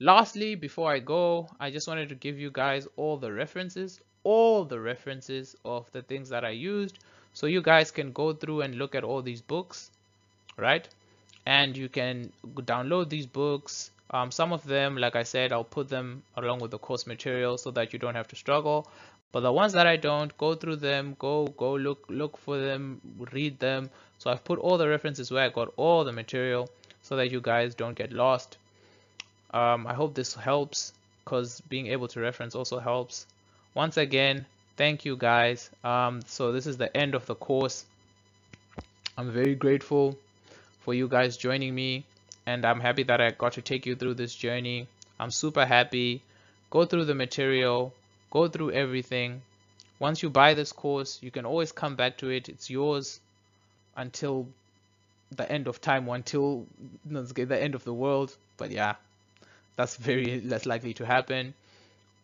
lastly before I go I just wanted to give you guys all the references all the references of the things that I used so you guys can go through and look at all these books right? And you can download these books. Um, some of them like I said I'll put them along with the course material so that you don't have to struggle. But the ones that I don't go through them go go look look for them read them. So I've put all the references where I got all the material so that you guys don't get lost um, I hope this helps because being able to reference also helps once again thank you guys um, so this is the end of the course I'm very grateful for you guys joining me and I'm happy that I got to take you through this journey. I'm super happy. Go through the material, go through everything. Once you buy this course, you can always come back to it. It's yours until the end of time, until the end of the world. But yeah, that's very less likely to happen.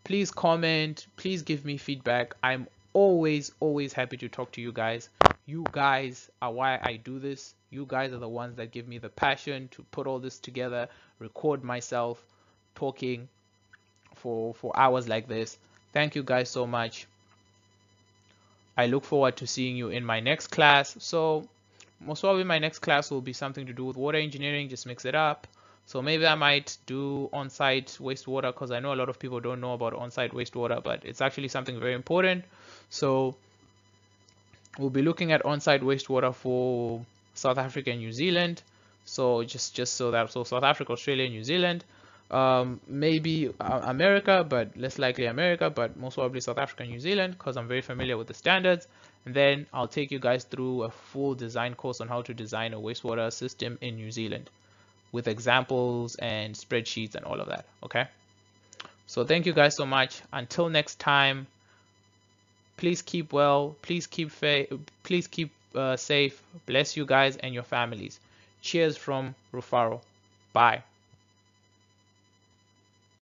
Please comment, please give me feedback. I'm always, always happy to talk to you guys. You guys are why I do this. You guys are the ones that give me the passion to put all this together record myself talking for for hours like this. Thank you guys so much. I look forward to seeing you in my next class. So most probably my next class will be something to do with water engineering. Just mix it up so maybe I might do on-site wastewater because I know a lot of people don't know about on-site wastewater, but it's actually something very important. So we'll be looking at on-site wastewater for South Africa and New Zealand. So just just so that so South Africa, Australia, New Zealand, um, maybe uh, America, but less likely America, but most probably South Africa and New Zealand because I'm very familiar with the standards. And then I'll take you guys through a full design course on how to design a wastewater system in New Zealand with examples and spreadsheets and all of that. Okay. So thank you guys so much. Until next time, please keep well. Please keep please keep uh, safe. Bless you guys and your families. Cheers from Rufaro. Bye.